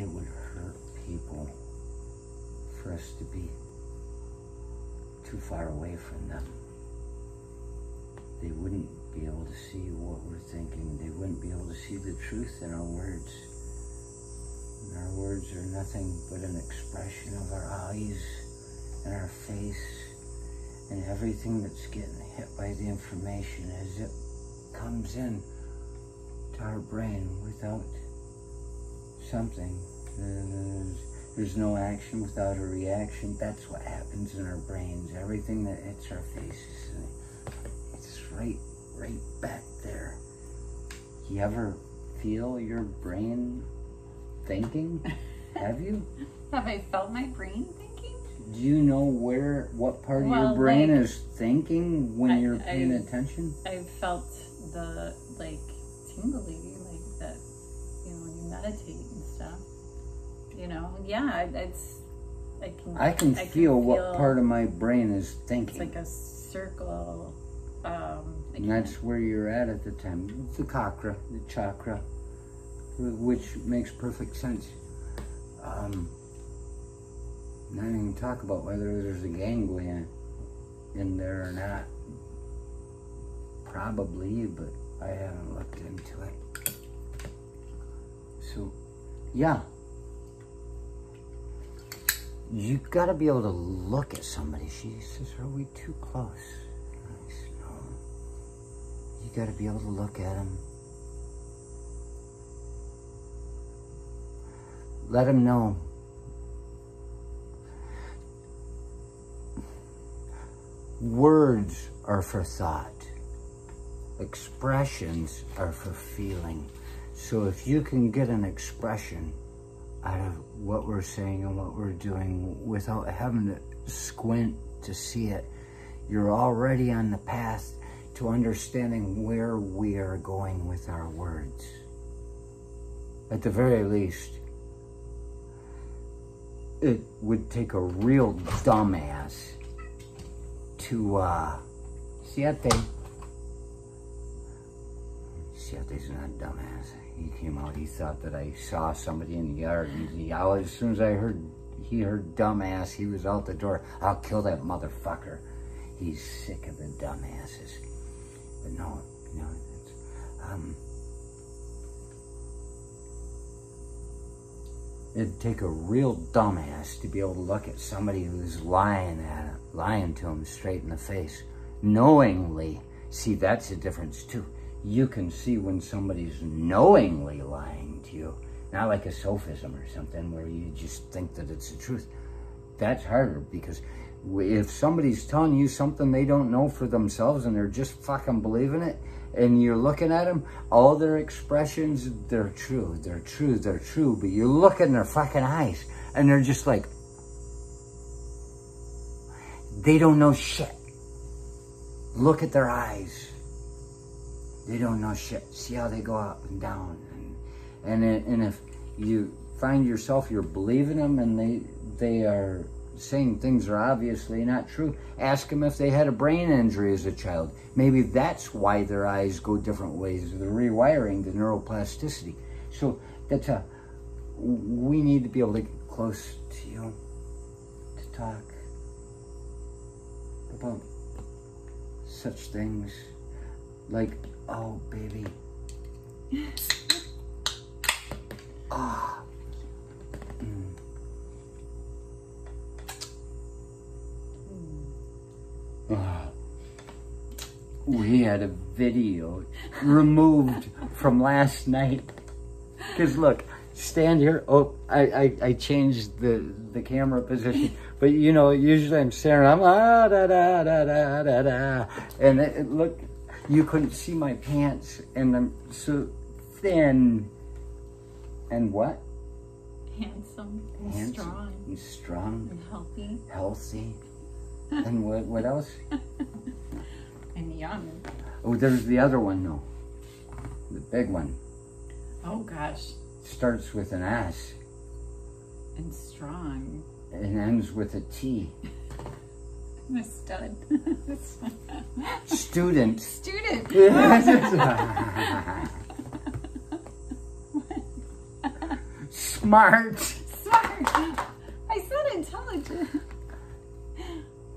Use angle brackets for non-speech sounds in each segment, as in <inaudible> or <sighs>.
it would hurt people for us to be too far away from them. They wouldn't be able to see what we're thinking. They wouldn't be able to see the truth in our words. And our words are nothing but an expression of our eyes and our face and everything that's getting hit by the information as it comes in to our brain without something. There's, there's no action without a reaction. That's what happens in our brains. Everything that hits our faces, it's right, right back there. You ever feel your brain thinking? <laughs> Have you? Have I felt my brain thinking? Do you know where, what part of your brain like, is thinking when I- you're paying I- attention? I've felt the like tingly, like that, you know, when you meditate and stuff. You know, yeah, it's. I can. I can feel what feel- part of my brain is thinking. It's like a circle. Um, and that's where you're at at the time. It's the chakra, the chakra, which makes perfect sense. Um, not even talk about whether there's a ganglion in there or not. Probably, but I haven't looked into it. Yeah. You gotta be able to look at somebody. She says, Are we too close? Said, No. You gotta be able to look at them. Let them know. Words are for thought. Expressions are for feeling. So if you can get an expression out of what we're saying and what we're doing without having to squint to see it, you're already on the path to understanding where we are going with our words. At the very least, it would take a real dumbass to, uh, Siete. Siete's not dumbass. He came out, he thought that I saw somebody in the yard. He, as soon as I heard, he heard dumbass, he was out the door. I'll kill that motherfucker. He's sick of the dumbasses. But no, no, it's, um, it'd take a real dumbass to be able to look at somebody who's lying at him, lying to him straight in the face, knowingly. See, that's the difference too. You can see when somebody's knowingly lying to you, not like a sophism or something where you just think that it's the truth. That's harder because if somebody's telling you something they don't know for themselves and they're just fucking believing it, and you're looking at them, all their expressions, they're true, they're true, they're true, but you look in their fucking eyes and they're just like, they don't know shit. Look at their eyes. They don't know shit. See how they go up and down. And, and, and if you find yourself, you're believing them and they, they are saying things are obviously not true, ask them if they had a brain injury as a child. Maybe that's why their eyes go different ways. The rewiring, the neuroplasticity. So that's a, we need to be able to get close to you to talk about such things like, oh, baby. <gasps> Ah. Mm. Ah. We had a video removed from last night. Because look, stand here. Oh, I, I, I changed the, the camera position. <laughs> But you know, usually I'm staring, I'm ah, da, da, da, da, da, da. And it, it look, you couldn't see my pants and I'm so thin. And what? handsome and Handsome strong and strong, and healthy healthy. and what, what else? <laughs> and young. Oh, there's the other one though. The big one. Oh gosh, Starts with an S and strong. and ends with a T. <laughs> I'm a stud. Student. Student. <laughs> Smart. Smart. I said intelligent.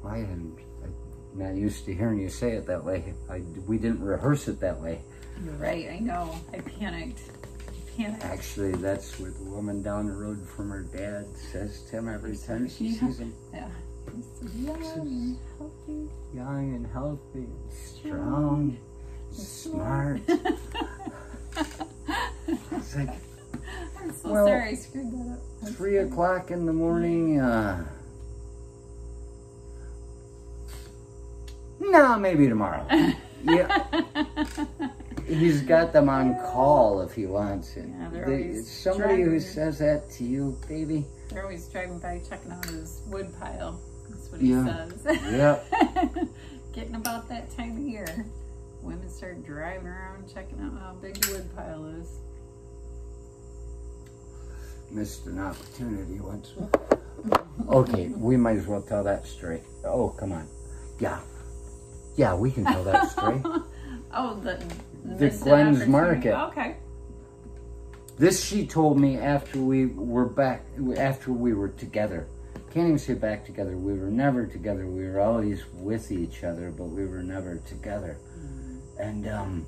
I am I'm not used to hearing you say it that way. I, we didn't rehearse it that way. You're right. I know. I panicked. I panicked. Actually, that's what the woman down the road from her dad says to him every time she Yeah. sees <laughs> him. Yeah. Young and healthy. Young and healthy and strong, smart. <laughs> It's like I'm so Well, sorry I screwed that up. That's three o'clock in the morning. Uh, no, maybe tomorrow. <laughs> yeah, he's got them on call if he wants it. Yeah, they're They- somebody who says that to you, baby. They're always driving by checking out his wood pile. What he Yeah. says. Yep. <laughs> Getting about that time of year. Women start driving around checking out how big the wood pile is. Missed an opportunity once. Okay, we might as well tell that straight. Oh, come on. Yeah. Yeah, we can tell that straight. <laughs> Oh, the, The opportunity. Market. Okay. This she told me after we were back, after we were together. Can't even say back together. We were never together. We were always with each other, but we were never together. And um,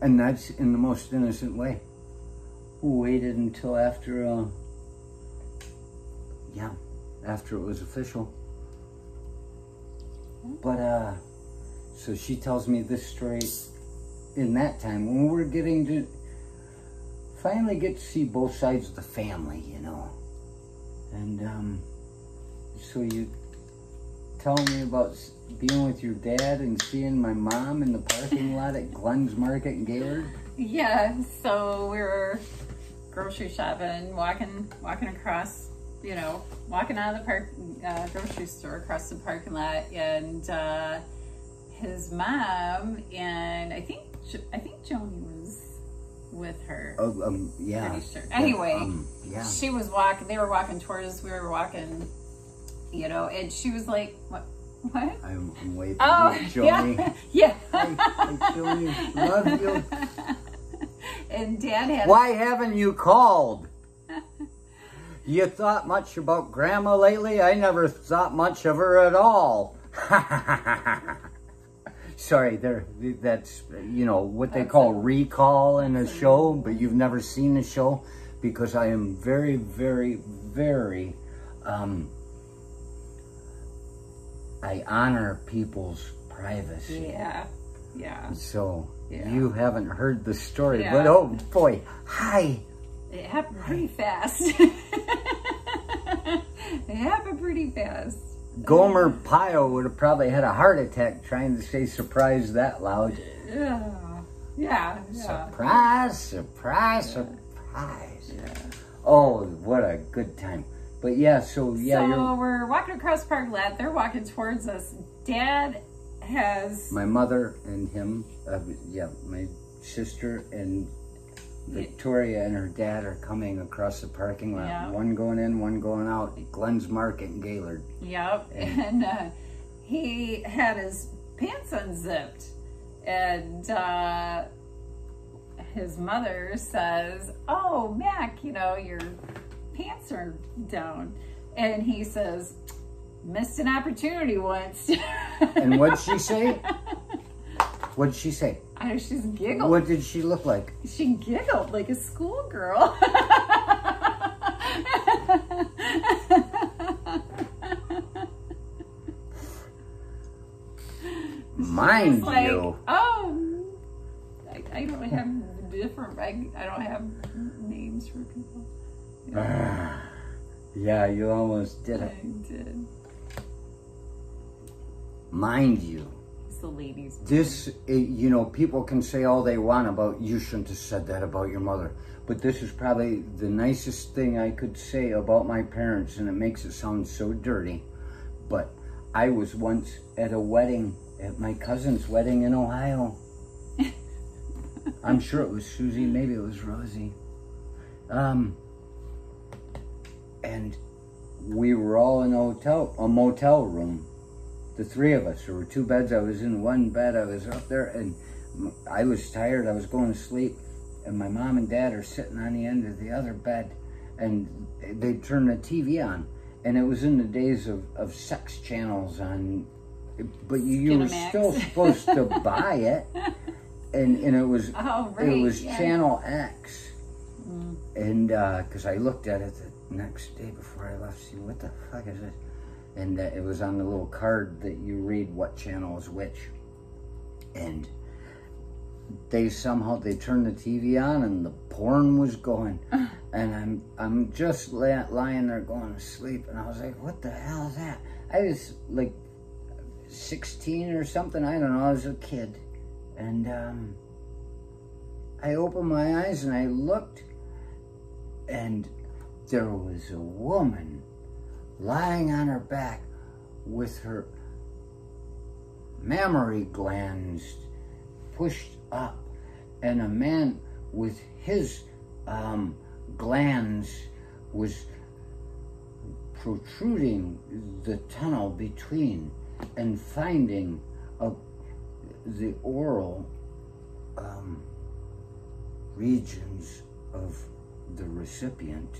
and that's in the most innocent way. We waited until after, uh, yeah, after it was official. But uh, so she tells me this story in that time when we're getting to finally get to see both sides of the family, you know. And um, so you tell me about being with your dad and seeing my mom in the parking lot at Glenn's Market in Gaylord. Yeah, so we were grocery shopping, walking, walking across, you know, walking out of the park, uh, grocery store across the parking lot, and uh, his mom and I think I think Joni was with her. Oh, um, yeah. Pretty sure. Anyway, Um, yeah. She was walking. They were walking towards us. We were walking, you know, and she was like, "What? What?" I'm, I'm waving Oh, <laughs> you, yeah, <laughs> yeah. hey, Joni, love you. <laughs> and Dad had Why haven't you called? You thought much about Grandma lately? I never thought much of her at all. Sorry, there. That's you know what they call recall in a show, but you've never seen the show because I am very, very, very. Um, I honor people's privacy. Yeah, yeah. So Yeah. you haven't heard the story, Yeah. but oh boy, hi. It happened pretty fast. <laughs> it happened pretty fast. Gomer Pyle would have probably had a heart attack trying to say surprise that loud. Yeah, yeah, yeah. Surprise, surprise, surprise. yeah. Oh, what a good time. But yeah, so yeah, so you're, we're walking across park lot. They're walking towards us. Dad has my mother and him, uh, yeah, my sister and Victoria and her dad are coming across the parking lot. Yeah. One going in, one going out. Glenn's Market in Gaylord. Yep. <laughs> And uh, he had his pants unzipped. And uh, his mother says, Oh, Mac, you know, your pants are down. And he says, Missed an opportunity once. And what'd she <laughs> say? What'd she say? I know she's giggled. What did she look like? She giggled like a schoolgirl. Mind like, you. oh, I, I don't have different. I, I don't have names for people. Ah, yeah, you almost did I it. did. Mind you, The ladies. this, eh, you know, people can say all they want about, you shouldn't have said that about your mother. But this is probably the nicest thing I could say about my parents, and it makes it sound so dirty. But I was once at a wedding, at my cousin's wedding in Ohio. I'm sure it was Susie, maybe it was Rosie. Um, and we were all in a hotel, a motel room. The three of us. There were two beds. I was in one bed. I was up there, and I was tired. I was going to sleep, and my mom and dad are sitting on the end of the other bed, and they turned the TV on, and it was in the days of, of sex channels on, but you, you were still supposed to <laughs> buy it, and and it was Oh, right. it was yeah. channel X, mm. and uh, because I looked at it the next day before I left, see what the fuck is this, and uh, it was on the little card that you read what channel is which, and they somehow they turned the TV on and the porn was going, <laughs> and I'm I'm just la- lying there going to sleep, and I was like, what the hell is that? I was like 16 or something, I don't know. I was a kid, and um, I opened my eyes and I looked, and there was a woman lying on her back with her mammary glands pushed up, and a man with his um, glands was protruding the tunnel between and finding a, the oral um, regions of the recipient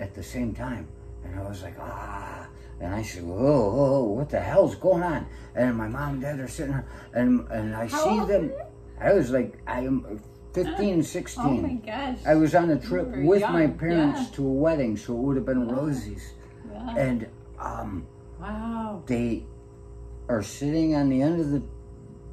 at the same time. And I was like, ah. And I said, whoa, whoa, what the hell's going on? And my mom and dad are sitting there, and, and I How see them. I was like, I am 15, 16. <gasps> Oh my gosh. I was on a trip with my parents yeah. to a wedding, so it would have been Rosie's. Yeah. And um, Wow. they are sitting on the end of the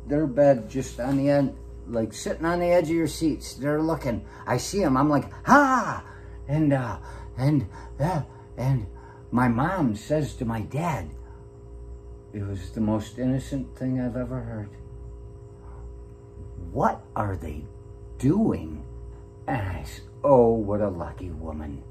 their bed, just on the end, like sitting on the edge of your seats. They're looking. I see them. I'm like, ha! And uh, and uh, and my mom says to my dad, "It was the most innocent thing I've ever heard." What are they doing? And I said, "Oh, what a lucky woman."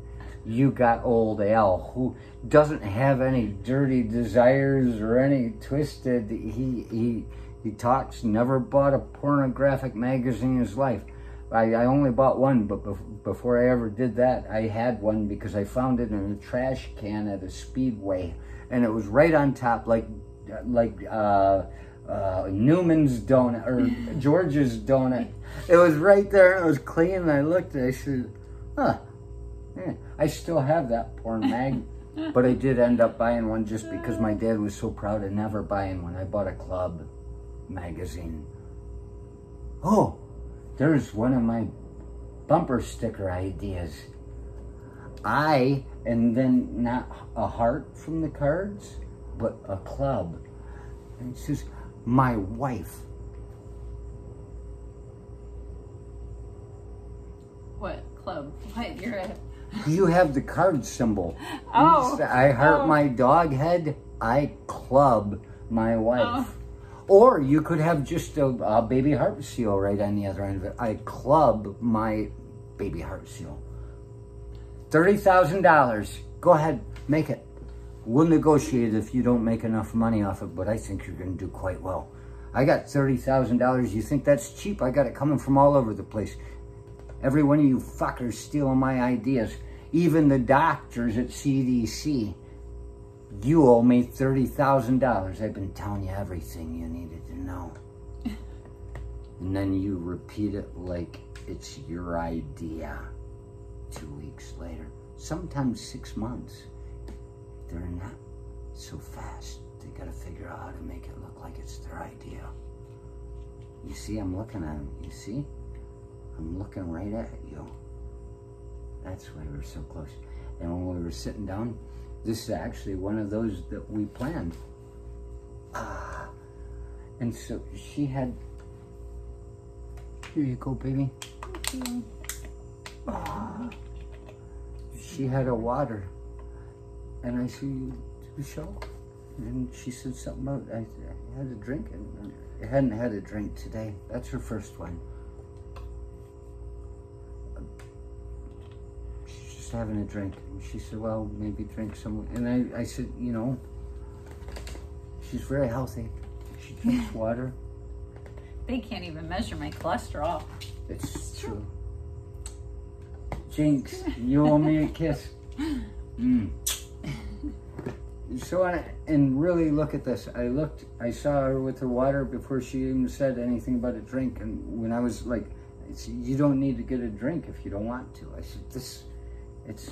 you got old Al who doesn't have any dirty desires or any twisted he he he talks never bought a pornographic magazine in his life I, I only bought one but bef- before I ever did that I had one because I found it in a trash can at a speedway and it was right on top like like uh uh, Newman's donut or <laughs> George's donut. It was right there. It was clean. And I looked. and I said, "Huh, yeah, I still have that porn mag, <laughs> but I did end up buying one just because my dad was so proud of never buying one. I bought a club magazine. Oh, there's one of my bumper sticker ideas. I, and then not a heart from the cards, but a club. And it says, my wife. What club? <laughs> What you're at? You have the card symbol. Oh. I heart Oh. my dog head. I club my wife. Oh. Or you could have just a, a baby heart seal right on the other end of it. I club my baby heart seal. $30,000. Go ahead, make it. We'll negotiate if you don't make enough money off it, but I think you're going to do quite well. I got $30,000. You think that's cheap? I got it coming from all over the place. Every one of you fuckers stealing my ideas. Even the doctors at CDC. You owe me $30,000. I've been telling you everything you needed to know. <laughs> and then you repeat it like it's your idea. Two weeks later. Sometimes six months. They're not so fast. They gotta figure out how to make it look like it's their idea. You see, I'm looking at them. You see? I'm looking right at you. That's why we're so close. And when we were sitting down, this is actually one of those that we planned. Ah. And so she had, here you go, baby. Ah. She had a water. And I the show? And she said something about, I, I had a drink. And I hadn't had a drink today. That's her first one. She's just having a drink. And she said, well, maybe drink some. And I, I said, you know, she's very healthy. She drinks <laughs> water. They can't even measure my cholesterol. It's true. Jinx, you owe me a kiss. Mm. So, I, and really look at this. I looked, I saw her with her water before she even said anything about a drink. And when I was like, you don't need to get a drink if you don't want to. I said, this, It's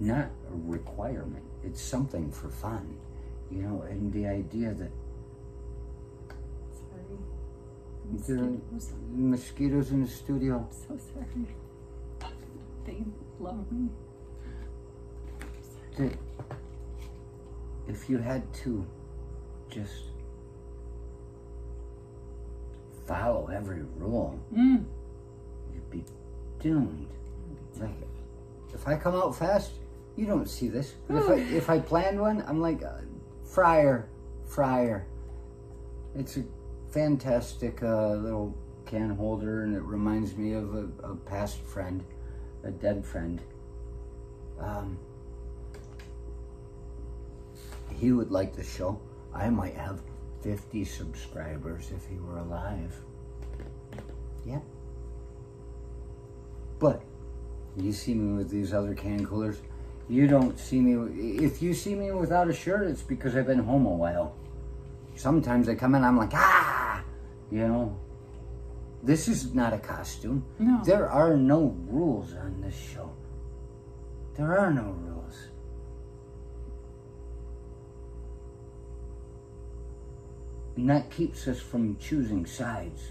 not a requirement. It's something for fun, you know. And the idea that Sorry. there are Mosquitoes. mosquitoes in the studio. I'm so sorry. They love me. that if you had to just follow every rule, Mm. you'd be doomed. Like, if I come out fast, you don't see this. But if I if I planned one, I'm like, uh, fryer, fryer. It's a fantastic uh, little can holder, and it reminds me of a, a past friend, a dead friend. Um, he would like the show. I might have 50 subscribers if he were alive. Yeah. But you see me with these other can coolers. You don't see me. If you see me without a shirt, it's because I've been home a while. Sometimes I come in, I'm like, ah, you know. This is not a costume. No. There are no rules on this show. There are no rules. And that keeps us from choosing sides.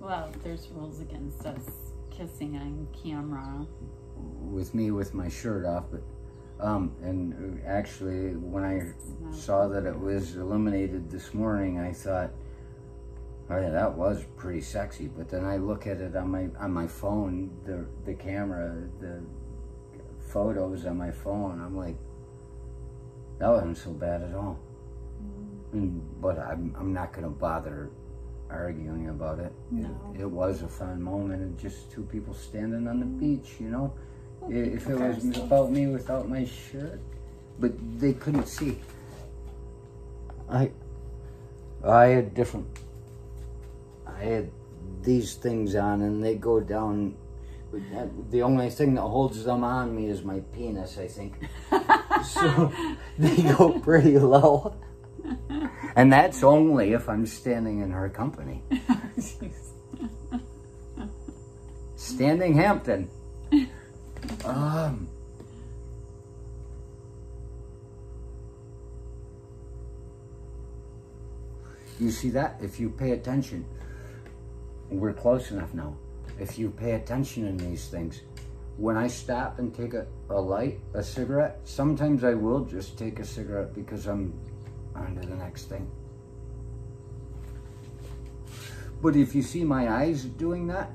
Well, there's rules against us kissing on camera. with me with my shirt off, but um, and uh, actually when I saw that it was eliminated this morning, I thought, oh yeah, that was pretty sexy. But then I look at it on my on my phone, the the camera, the photos on my phone. I'm like, that wasn't so bad at all. Mm, But I'm I'm not gonna bother arguing about it. No. It, it was a fun moment, and just two people standing on the beach, you know. Oh, I- If it was about me without my shirt, but they couldn't see. I, I had different. I had these things on, and they go down. The only thing that holds them on me is my penis, I think. <laughs> so they go pretty low. And that's only if I'm standing in her company. <laughs> Jeez. Standing Hampton. Um. You see that? If you pay attention, we're close enough now. If you pay attention in these things, when I stop and take a, a light, a cigarette, sometimes I will just take a cigarette because I'm on to the next thing. But if you see my eyes doing that,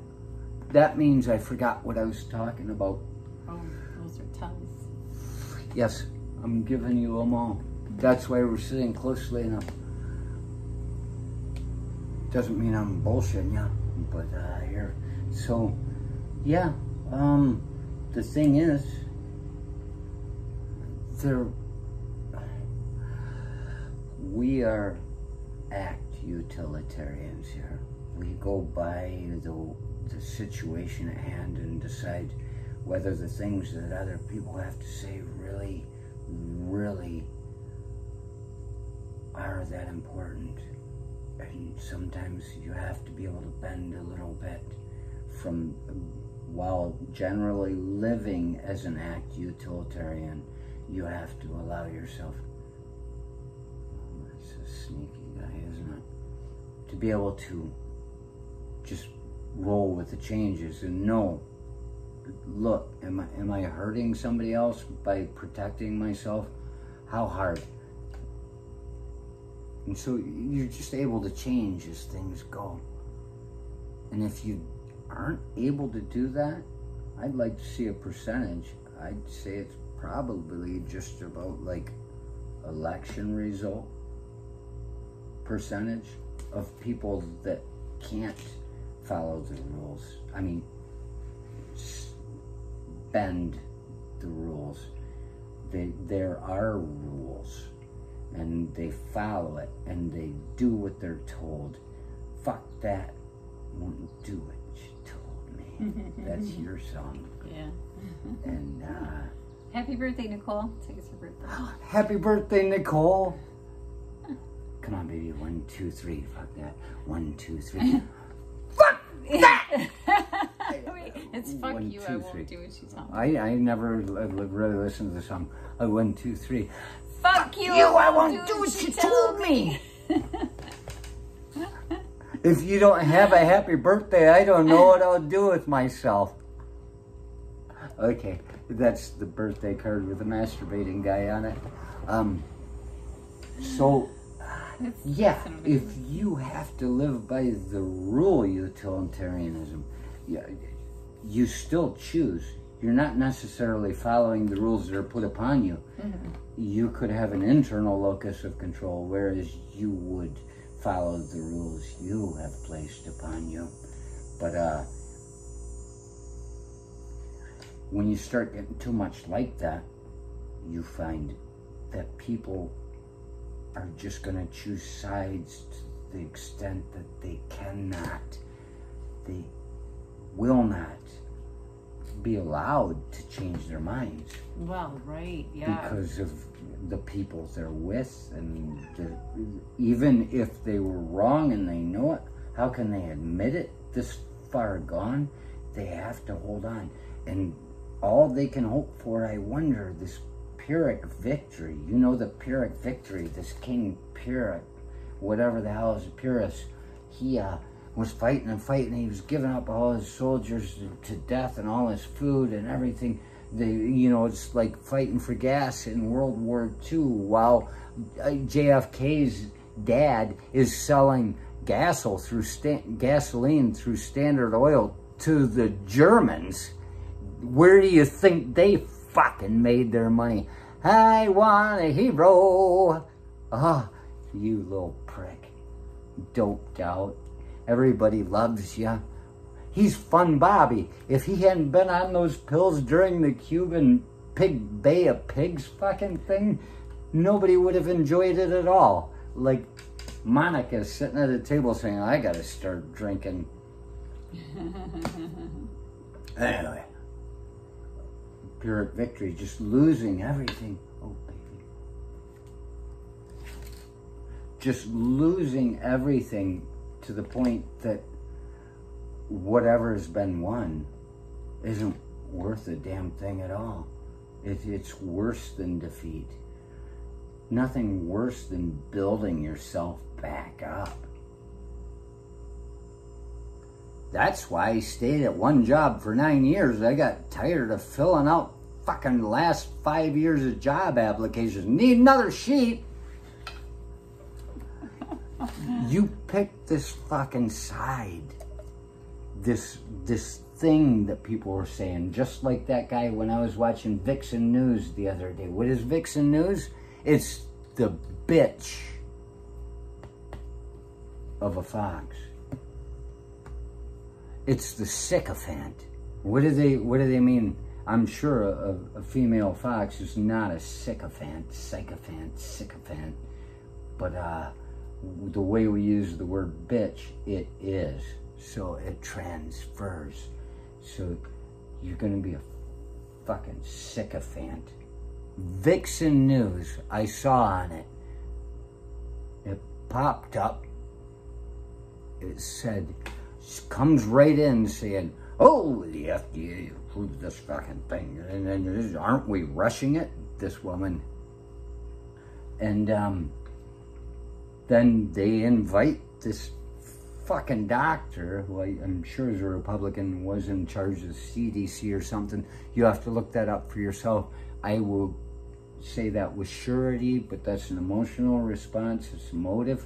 that means I forgot what I was talking about. Oh, those are tongues. Yes, I'm giving you them all. That's why we're sitting closely enough. Doesn't mean I'm bullshitting you, but uh, here. So, yeah. Um, the thing is, there. We are act utilitarians here. We go by the the situation at hand and decide whether the things that other people have to say really, really are that important. And sometimes you have to be able to bend a little bit from while generally living as an act utilitarian, you have to allow yourself. Sneaky guy, isn't it? To be able to just roll with the changes and know look, am I am I hurting somebody else by protecting myself? How hard? And so you're just able to change as things go. And if you aren't able to do that, I'd like to see a percentage. I'd say it's probably just about like election result percentage of people that can't follow the rules. I mean, bend the rules. They, there are rules, and they follow it, and they do what they're told. Fuck that. Won't do what she told me. <laughs> That's your song. Yeah. And uh, Happy birthday, Nicole. Take us for birthday. <gasps> happy birthday, Nicole. Come on, baby. One, two, three. Fuck that. One, two, three. <laughs> Fuck that! <laughs> Wait, It's fuck One, you, I won't three. do what you tell me. I, I never really listened to the song. Uh, one, two, three. Fuck you, You, I won't do what you told me. <laughs> If you don't have a happy birthday, I don't know what I'll do with myself. Okay, that's the birthday card with the masturbating guy on it. Um, so, It's- yeah, if you have to live by the rule utilitarianism, yeah, you still choose. You're not necessarily following the rules that are put upon you. You could have an internal locus of control, whereas you would follow the rules you have placed upon you. But uh, when you start getting too much like that, you find that people are just going to choose sides to the extent that they cannot, they will not be allowed to change their minds. Well, right, yeah. because of the people they're with and the, even if they were wrong and they know it how can they admit it this far gone? They have to hold on. And all they can hope for i wonder this pyrrhic victory. You know the pyrrhic victory. This king pyrrhic whatever the hell is pyrrhus he uh, was fighting and fighting he was giving up all his soldiers to, death and all his food and everything. They, you know, it's like fighting for gas in World War II while uh, JFK's dad is selling gasol through gasoline through Standard Oil to the Germans. Where do you think they fucking made their money? I want a hero. Ah, you little prick. Doped out. Everybody loves you. He's fun Bobby. If he hadn't been on those pills during the Cuban pig Bay of Pigs fucking thing, nobody would have enjoyed it at all. Like Monica sitting at a table saying, I gotta start drinking. <laughs> anyway. Pyrrhic victory, just losing everything. Oh, baby. Just losing everything to the point that whatever has been won isn't worth a damn thing at all. It, it's worse than defeat. Nothing worse than building yourself back up. That's why I stayed at one job for nine years. I got tired of filling out fucking last five years of job applications. Need another sheet. you picked this fucking side this this thing that people were saying, just like that guy when I was watching Vixen News the other day. What is Vixen News? It's the bitch of a fox. It's the sycophant. What do they what do they mean? I'm sure a, a female fox is not a sycophant, sycophant, sycophant, but uh, the way we use the word bitch, it is so it transfers. So you're going to be a fucking sycophant. Vixen News, I saw on it. It popped up. It said, comes right in saying, oh, the FDA approved this fucking thing. And aren't we rushing it? This woman. And um, then they invite this fucking doctor, who I, am sure is a Republican, was in charge of CDC or something. You have to look that up for yourself. I will say that with surety, but that's an emotional response. It's motive.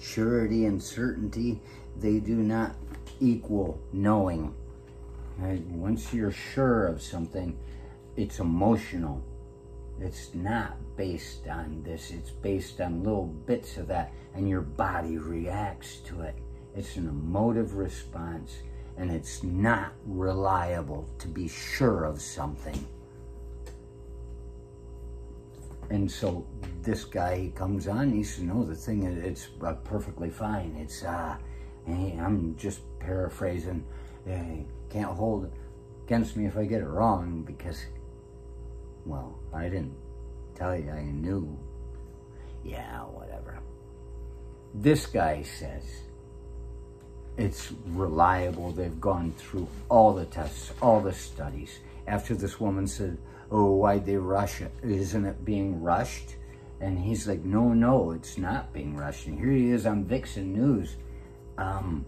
Surety and certainty, they do not equal knowing. Right? Once you're sure of something, it's emotional. It's not based on this. It's based on little bits of that, and your body reacts to it. It's an emotive response, and it's not reliable to be sure of something. And so this guy comes on, he says, no, the thing, is it's uh, perfectly fine. It's, uh, I'm just paraphrasing. Uh, can't hold against me if I get it wrong because well, I didn't tell you I knew. Yeah, whatever. This guy says, it's reliable. They've gone through all the tests, all the studies. After this woman said, oh, why'd they rush it? Isn't it being rushed? And he's like, no, no, it's not being rushed. And here he is on Vixen News um,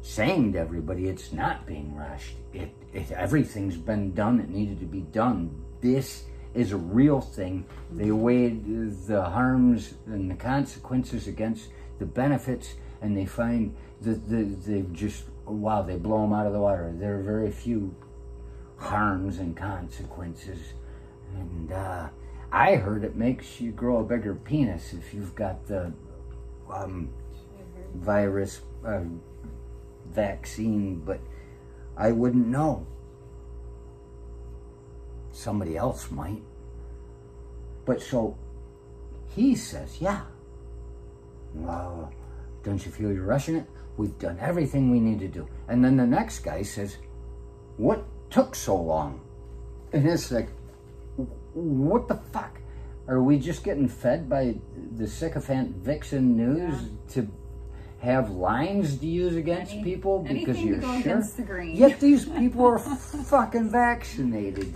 saying to everybody it's not being rushed. It, it, everything's been done that needed to be done. This is a real thing. They weighed the harms and the consequences against the benefits, and they find that the, they've just, wow, they blow them out of the water. There are very few harms and consequences. And uh, I heard it makes you grow a bigger penis if you've got the um, virus uh, vaccine, but I wouldn't know. Somebody else might. But so he says, yeah. Well, don't you feel you're rushing it? We've done everything we need to do. And then the next guy says, what took so long? And it's like, what the fuck? Are we just getting fed by the sycophant Vixen News yeah. to have lines to use against Any, people because you're sure. Yet these <laughs> people are fucking vaccinated.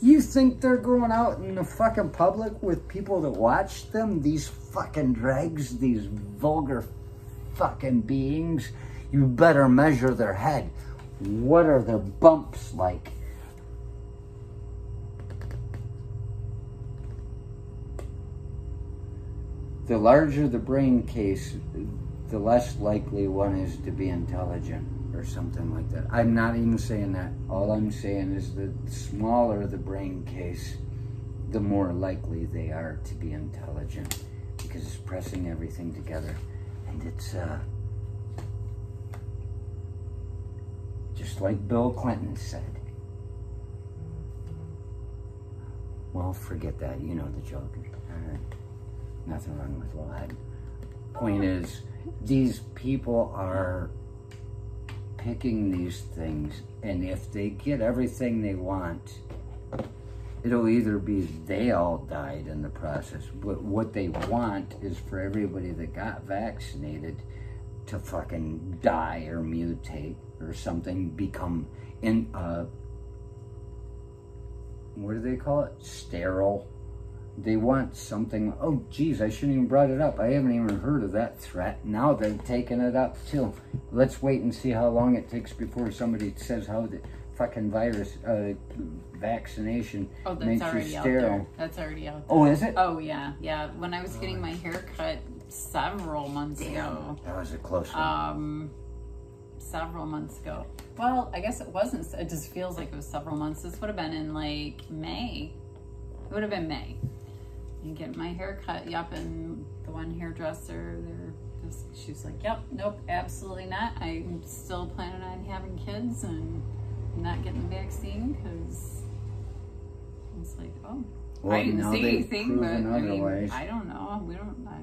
You think they're going out in the fucking public with people that watch them? These fucking dregs, these vulgar fucking beings. You better measure their head. What are their bumps like? The larger the brain case, the less likely one is to be intelligent or something like that. I'm not even saying that. All I'm saying is the smaller the brain case, the more likely they are to be intelligent because it's pressing everything together. And it's uh, just like Bill Clinton said. Well, forget that. You know the joke. Uh, nothing wrong with well head. Point is, these people are picking these things, and if they get everything they want, it'll either be they all died in the process, but what they want is for everybody that got vaccinated to fucking die or mutate or something, become in uh, what do they call it? Sterile they want something. Oh, geez, I shouldn't even brought it up. I haven't even heard of that threat. Now they've taken it up too. Let's wait and see how long it takes before somebody says how the fucking virus uh, vaccination oh, that's makes already you out sterile. That's already out There. Oh, is it? Oh yeah, yeah. When I was getting my hair cut several months ago. That was a close one. Um, several months ago. Well, I guess it wasn't. It just feels like it was several months. This would have been in like May. It would have been May and get my hair cut. Yep, and the one hairdresser, they're just, she's like, yep, nope, absolutely not. I'm still planning on having kids and not getting the vaccine because it's like, oh, well, I didn't see anything, but I mean, I don't know. We don't. I,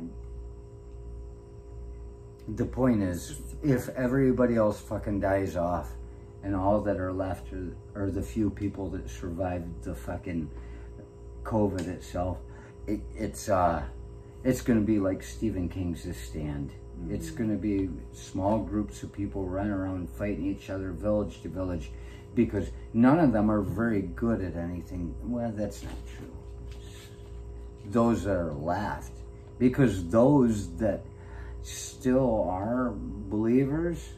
the point is, if everybody else fucking dies off, and all that are left are, are the few people that survived the fucking COVID itself, it, it's uh, it's going to be like Stephen King's The Stand. Mm-hmm. It's going to be small groups of people running around fighting each other, village to village, because none of them are very good at anything. Well, that's not true. Those that are left, because those that still are believers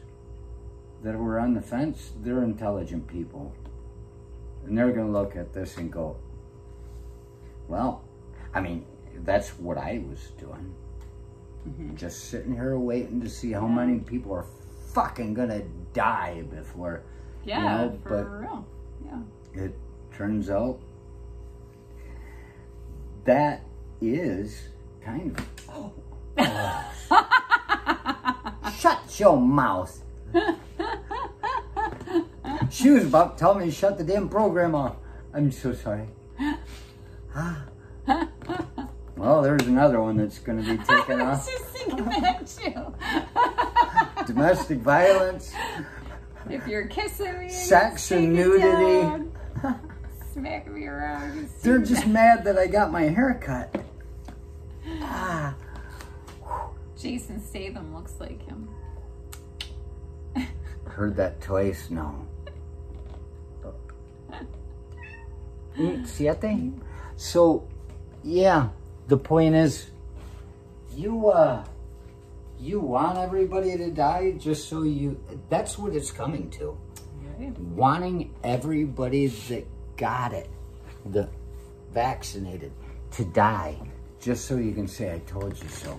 that were on the fence, they're intelligent people. And they're going to look at this and go, well, I mean, that's what I was doing. Mm-hmm. Just sitting here waiting to see how yeah. many people are fucking gonna die before. Yeah, you know, for but real. Yeah. It turns out that is kind of. Oh. <laughs> oh. Shut your mouth. she was about to tell me to shut the damn program off. I'm so sorry. <laughs> Well, there's another one that's going to be <laughs> taken off. just thinking that too. <laughs> Domestic violence. If you're kissing me, sex and nudity. <laughs> Smack me around. They're just mad that I got my hair cut. Ah. <sighs> Jason Statham looks like him. Heard that twice? No. Mm, Siete? So, yeah, the point is, you, uh, you want everybody to die just so you, that's what it's coming to. Right. Wanting everybody that got it, the vaccinated, to die just so you can say, I told you so.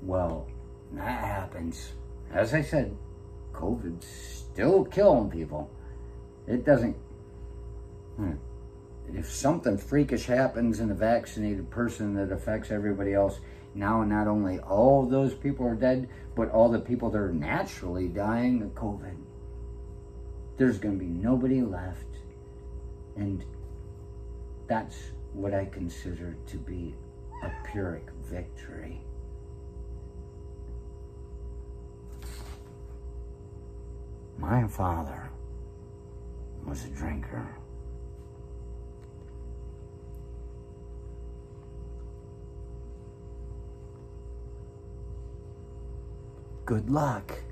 Well, that happens. As I said, COVID's still killing people. It doesn't. Hmm. If something freakish happens in a vaccinated person that affects everybody else, now not only all those people are dead, but all the people that are naturally dying of COVID. There's going to be nobody left. And that's what I consider to be a Pyrrhic victory. My father was a drinker. Good luck.